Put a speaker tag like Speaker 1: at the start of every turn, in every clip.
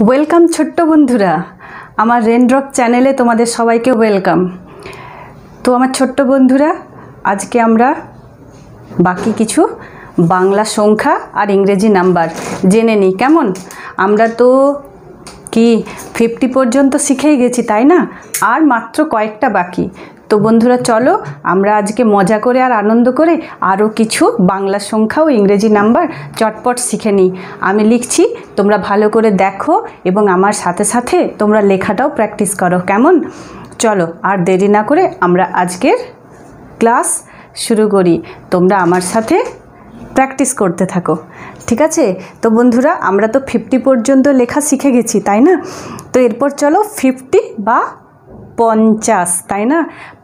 Speaker 1: Welcome ছোট্ট বন্ধুরা। আমার রেনড্রপ চ্যানেলে তোমাদের সবাইকে ওয়েলকাম তো আমার ছোট্ট বন্ধুরা, আজকে আমরা বাকি কিছু বাংলা সংখ্যা আর ইংরেজি নাম্বার জেনে নিই। কেমন? আমরা তো কি? ফিফটি পর্যন্ত শিখেই গেছি, তাই না? আর মাত্র কয়েকটা বাকি। তো বন্ধুরা, চলো আমরা আজকে মজা করে আর আনন্দ করে আরও কিছু বাংলা সংখ্যা ও ইংরেজি নাম্বার চটপট শিখে নিই। আমি লিখছি, তোমরা ভালো করে দেখো এবং আমার সাথে সাথে তোমরা লেখাটাও প্র্যাকটিস করো, কেমন? চলো আর দেরি না করে আমরা আজকের ক্লাস শুরু করি। তোমরা আমার সাথে প্র্যাকটিস করতে থাকো, ঠিক আছে? তো বন্ধুরা, আমরা তো ফিফটি পর্যন্ত লেখা শিখে গেছি, তাই না? তো এরপর চলো ফিফটি বা পঞ্চাশ, তাই না?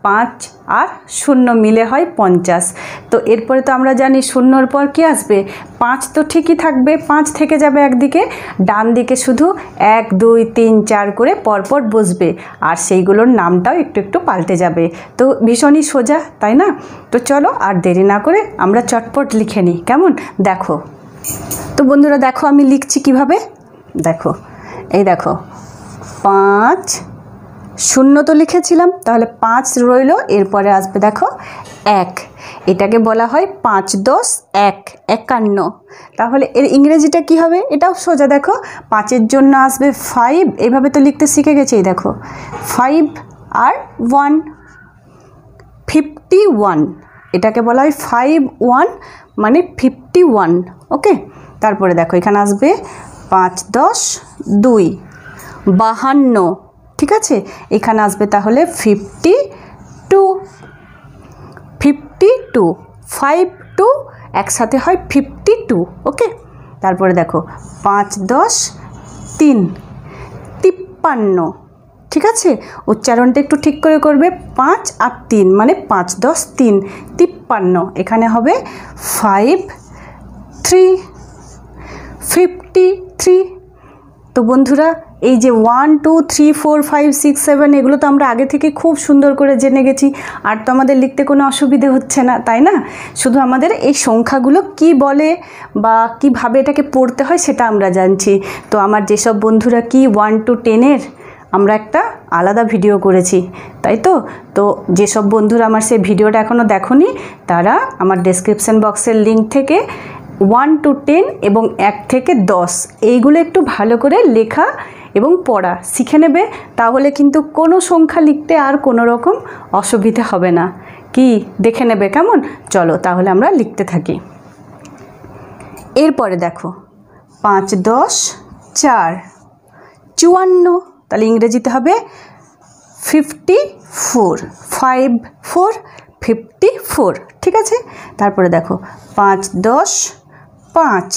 Speaker 1: পাঁচ আর শূন্য মিলে হয় পঞ্চাশ। তো এরপরে তো আমরা জানি শূন্যর পর কি আসবে? পাঁচ তো ঠিকই থাকবে, পাঁচ থেকে যাবে একদিকে। ডান দিকে শুধু এক, দুই, তিন, চার করে পরপর বসবে, আর সেইগুলোর নামটাও একটু একটু পাল্টে যাবে। তো ভীষণই সোজা, তাই না? তো চলো আর দেরি না করে আমরা চটপট লিখে নিই, কেমন? দেখো। তো বন্ধুরা দেখো আমি লিখছি কীভাবে? দেখো, এই দেখো, পাঁচ শূন্য তো লিখেছিলাম, তাহলে পাঁচ রইল, এরপরে আসবে দেখো এক। এটাকে বলা হয় পাঁচ দশ এক, একান্ন। তাহলে এর ইংরেজিটা কি হবে? এটাও সোজা দেখো, পাঁচের জন্য আসবে ফাইভ এইভাবে তো লিখতে শিখে গেছি এই দেখো। ফাইভ আর ওয়ান ফিফটি ওয়ান এটাকে বলা হয় ফাইভ ওয়ান মানে ফিফটি ওয়ান ওকে তারপরে দেখো, এখানে আসবে পাঁচ দশ দুই। বাহান্ন ঠিক আছে? এখানে আসবে তাহলে fifty two fifty two five two একসাথে হয় ফিফটি টু ওকে তারপরে দেখো, পাঁচ, দশ, তিন, তিপ্পান্ন, ঠিক আছে? উচ্চারণটা একটু ঠিক করে করবে, পাঁচ আর তিন মানে পাঁচ, দশ, তিন, তিপ্পান্ন, এখানে হবে ফাইভ থ্রি ফিফটি থ্রি তো বন্ধুরা, এই যে one two three four five six seven এগুলো তো আমরা আগে থেকে খুব সুন্দর করে জেনে গেছি। আর তো আমাদের লিখতে কোনো অসুবিধে হচ্ছে না, তাই না? শুধু আমাদের এই সংখ্যাগুলো কি বলে বা কীভাবে এটাকে পড়তে হয় সেটা আমরা জানছি। তো আমার যেসব বন্ধুরা কি ওয়ান টু টেনের আমরা একটা আলাদা ভিডিও করেছি, তাই তো? তো যেসব বন্ধুরা আমার সেই ভিডিওটা এখনও দেখনি, তারা আমার ডেসক্রিপশান বক্সের লিঙ্ক থেকে ওয়ান টু টেন এবং এক থেকে দশ। এইগুলো একটু ভালো করে লেখা এবং পড়া। শিখে নেবে, তাহলে কিন্তু কোনো সংখ্যা লিখতে আর কোনো রকম অসুবিধে হবে না। কি? দেখে নেবে কেমন? চলো তাহলে আমরা লিখতে থাকি। এরপরে দেখো, পাঁচ, দশ, চার, চুয়ান্ন, তাহলে ইংরেজিতে হবে fifty four five four fifty four ঠিক আছে? তারপরে দেখো, পাঁচ, দশ পাঁচ।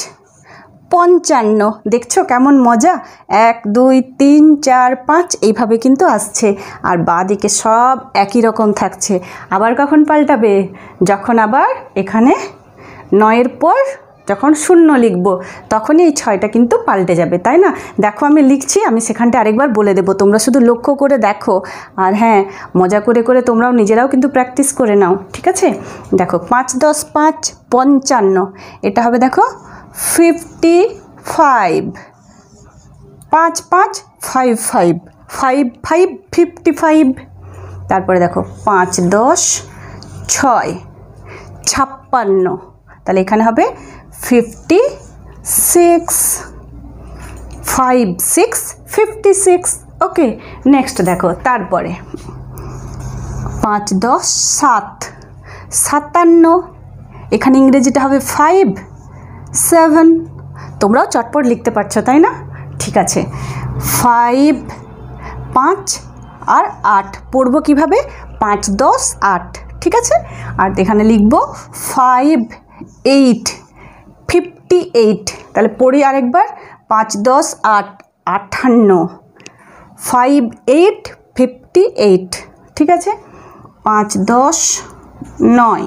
Speaker 1: পঞ্চান্ন। দেখছ কেমন মজা? এক, দুই, তিন, চার, পাঁচ, এইভাবে কিন্তু আসছে। আর দিকে সব একই রকম থাকছে। আবার কখন পাল্টাবে? যখন আবার এখানে নয়ের পর যখন শূন্য লিখব, তখনই এই ছয়টা কিন্তু পাল্টে যাবে, তাই না? দেখো আমি লিখছি, আমি সেখানটা আরেকবার বলে দেবো, তোমরা শুধু লক্ষ্য করে দেখো। আর হ্যাঁ মজা করে করে তোমরাও নিজেরাও কিন্তু প্র্যাকটিস করে নাও, ঠিক আছে? দেখো, পাঁচ দশ পাঁচ পঞ্চান্ন, এটা হবে দেখো ফিফটি ফাইভ। পাঁচ পাঁচ five five five five fifty five. তারপরে দেখো, পাঁচ দশ ছয়, ছাপ্পান্ন। তাহলে এখানে হবে fifty six five six fifty six okay next দেখো, তারপরে। পাঁচ, দশ, সাত। সাতান্ন, এখানে ইংরেজিটা হবে ফাইভ সেভেন তোমরাও চটপট লিখতে পারছ, তাই না? ঠিক আছে। ফাইভ পাঁচ আর আট। পড়ব কীভাবে? পাঁচ, দশ, আট। ঠিক আছে? আর এখানে লিখব ফাইভ এইট ফিফটি এইট। তাহলে পড়ি আরেকবার। পাঁচ দশ আট আটান্ন ফাইভ এইট, ফিফটি এইট। ঠিক আছে? পাঁচ দশ নয়।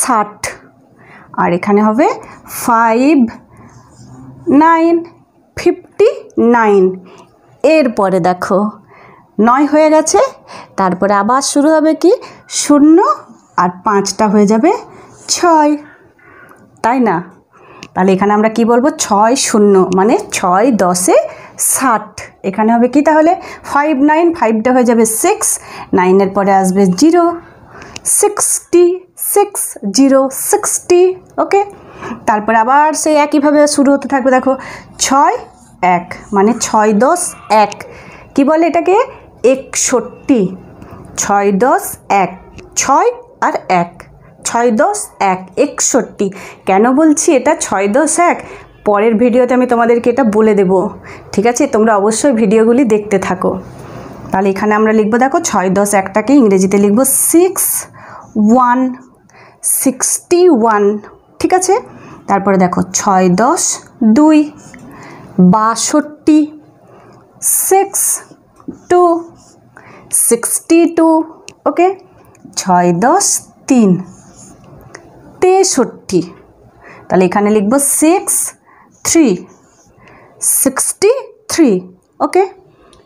Speaker 1: ষাট আর এখানে হবে ফাইভ নাইন, ফিফটি নাইন। এরপরে দেখো, নয় হয়ে গেছে। তারপরে আবার শুরু হবে কি? শূন্য আর পাঁচটা হয়ে যাবে ছয়। তাই না? তাহলে এখানে আমরা কি বলব? ছয় শূন্য মানে ছয় দশে ষাট। এখানে হবে কি তাহলে? ফাইভ নাইন ফাইভটা হয়ে যাবে সিক্স নাইনের পরে আসবে zero sixty six zero sixty okay তারপরে আবার সেই একইভাবে শুরু হতে থাকবে, দেখো, ছয় এক মানে ছয় দশ এক। কি বলে এটাকে? একষট্টি। ছয় দশ এক, ছয় আর এক। ছয় দশ এক, একষট্টি। কেন বলছি এটা ছয় দশ এক? পরের ভিডিওতে আমি তোমাদেরকে এটা বলে দেব। ঠিক আছে? তোমরা অবশ্যই ভিডিওগুলি দেখতে থাকো। তাহলে এখানে আমরা লিখব, দেখো, ছয় দশ একটাকে ইংরেজিতে লিখব সিক্স ওয়ান সিক্সটি ওয়ান ঠিক আছে? তারপরে দেখো, ছয় দশ দুই, বাষট্টি six two sixty two okay? ছয় দশ তিন। তেষট্টি। তাহলে এখানে লিখব six three sixty three okay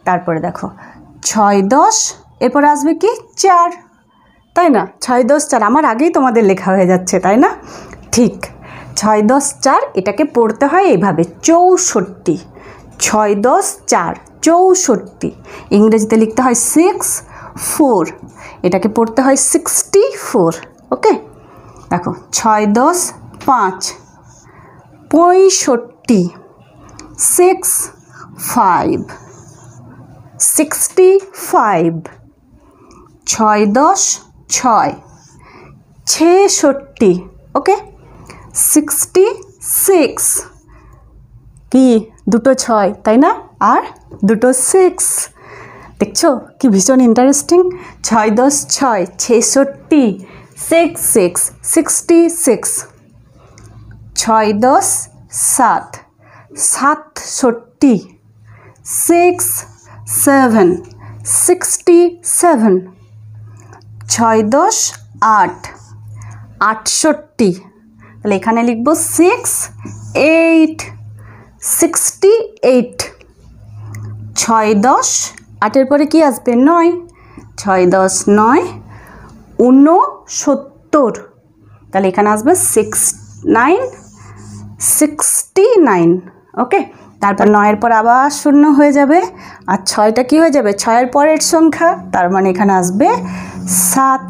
Speaker 1: তারপরে দেখো, ছয় দশ, এরপর আসবে কি? চার। তাই না? ছয় দশ চার, আমার আগেই তোমাদের লেখা হয়ে যাচ্ছে, তাই না? ঠিক। ছয় দশ চার, এটাকে পড়তে হয় এইভাবে, চৌষট্টি। ছয় দশ চার, চৌষট্টি। ইংরেজিতে লিখতে হয় সিক্স ফোর এটাকে পড়তে হয় সিক্সটি ফোর ওকে দেখো, ছয় দশ পাঁচ। পঁয়ষট্টি সিক্স ফাইভ সিক্সটি ফাইভ ছয় দশ ছয়। ছেষট্টি ওকে সিক্সটি সিক্স কি? দুটো ছয়, তাই না? আর দুটো সিক্স দেখছ? কি ভীষণ ইন্টারেস্টিং ছয় দশ ছয়, ছেষট্টি। সিক্স সিক্স সিক্সটি সিক্স ছয় দশ সাত সাতষট্টি সিক্স সেভেন সিক্সটি সেভেন ছয় দশ আট, আটষট্টি। তাহলে এখানে লিখব সিক্স এইট সিক্সটি এইট ছয় দশ আটের পরে কি আসবে? নয়। ছয় দশ নয় ঊনসত্তর। তাহলে এখানে আসবে six nine sixty nine okay তারপর নয়ের পর আবার শূন্য হয়ে যাবে। আর ছয়টা কি হয়ে যাবে? ছয়ের পরের সংখ্যা তার মানে এখানে আসবে সাত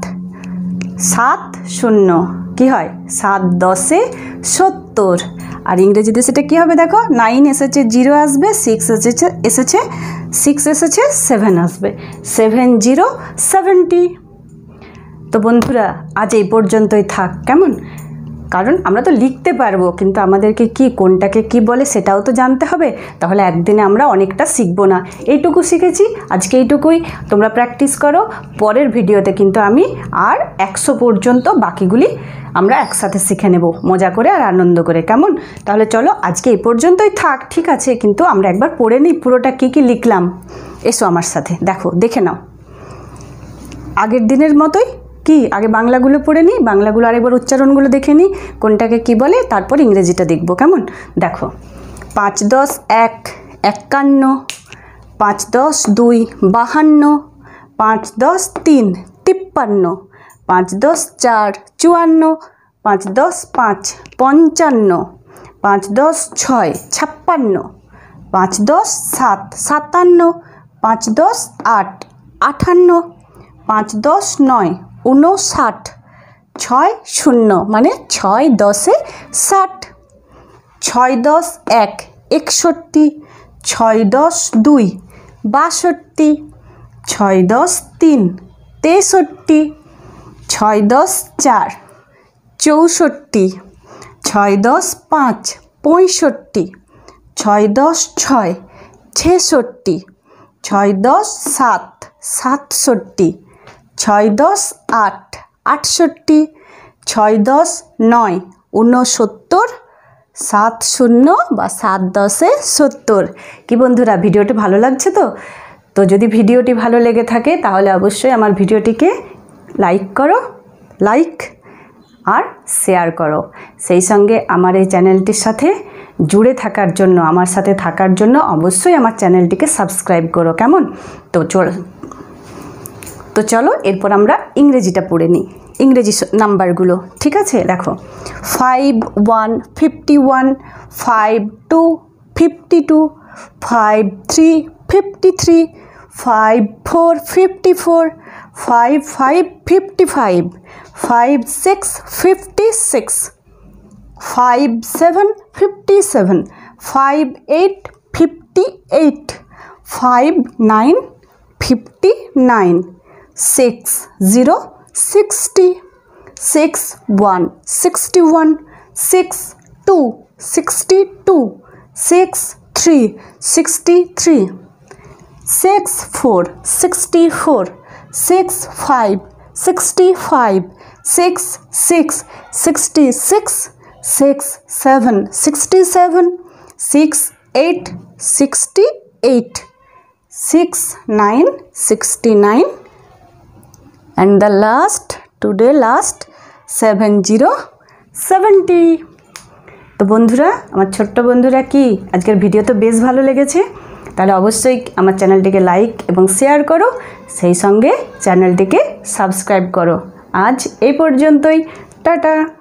Speaker 1: সাত শূন্য। কি হয়? সাত দশে সত্তর। আর ইংরেজিতে সেটা কী হবে দেখো? নাইন এসেছে জিরো আসবে সিক্স এসেছে এসেছে সিক্স এসেছে সেভেন আসবে। সেভেন জিরো সেভেন্টি তো বন্ধুরা, আজ এই পর্যন্তই থাক। কেমন? কারণ আমরা তো লিখতে পারব, কিন্তু আমাদেরকে কি, কোনটাকে কি বলে সেটাও তো জানতে হবে। তাহলে একদিনে আমরা অনেকটা শিখব না। এইটুকু শিখেছি, আজকে এইটুকুই। তোমরা প্র্যাকটিস করো, পরের ভিডিওতে কিন্তু আমি আর একশো পর্যন্ত বাকিগুলি আমরা একসাথে শিখে নেব, মজা করে আর আনন্দ করে। কেমন? তাহলে চলো, আজকে এই পর্যন্তই থাক, ঠিক আছে? কিন্তু আমরা একবার পড়ে নিই পুরোটা কী কী লিখলাম। এসো আমার সাথে, দেখো, দেখে নাও। আগের দিনের মতোই কি? আগে বাংলাগুলো পড়ে নিই, বাংলাগুলো আরেকবার উচ্চারণগুলো দেখে নিই, কোনটাকে কি বলে, তারপর ইংরেজিটা দেখব, কেমন? দেখো, পাঁচ দশ এক, একান্ন, পাঁচ দশ দুই, বাহান্ন, পাঁচ দশ তিন, তিপ্পান্ন, পাঁচ দশ চার, চুয়ান্ন, পাঁচ দশ পাঁচ, পঞ্চান্ন, পাঁচ দশ ছয়, ছাপ্পান্ন, পাঁচ দশ সাত, সাতান্ন, পাঁচ দশ আট আটান্ন পাঁচ দশ নয় উনষাট ছয় শূন্য মানে ছয় দশে ষাট, ছয় দশ এক একষট্টি, ছয় দশ দুই বাষট্টি, ছয় দশ তিন তেষট্টি, ছয় দশ চার চৌষট্টি, ছয় দশ পাঁচ পঁয়ষট্টি, ছয় দশ ছয় ছেষট্টি, ছয় দশ সাত সাতষট্টি ছয় দশ আট, আটষট্টি, ছয় দশ নয়, ঊনসত্তর, সাত শূন্য বা সাত দশে সত্তর। কি বন্ধুরা, ভিডিওটি ভালো লাগছে তো? তো যদি ভিডিওটি ভালো লেগে থাকে, তাহলে অবশ্যই আমার ভিডিওটিকে লাইক করো, লাইক আর শেয়ার করো। সেই সঙ্গে আমার এই চ্যানেলটির সাথে জুড়ে থাকার জন্য, আমার সাথে থাকার জন্য অবশ্যই আমার চ্যানেলটিকে সাবস্ক্রাইব করো, কেমন? তো চল তো চলো এরপর আমরা ইংরেজিটা পড়ে নিই। ইংরেজি নাম্বারগুলো, ঠিক আছে? দেখো five one fifty one five two fifty two five three fifty three five four fifty four five five fifty five five six fifty six five seven fifty seven five eight fifty eight five nine fifty nine 6 0 60 6 1 61 6 2 62 6 3 63 6 4 64 6 5 65 6 6 66 6 7 67 6 8 68 6 9 69 and the last, today last 7070 তো বন্ধুরা, আমার ছোট্ট বন্ধুরা কি? আজকের video তো বেশ ভালো লেগেছে। তাহলে অবশ্যই আমার চ্যানেলটিকে লাইক এবং শেয়ার করো। সেই সঙ্গে চ্যানেলটিকে সাবস্ক্রাইব করো। আজ এই পর্যন্তই। টাটা।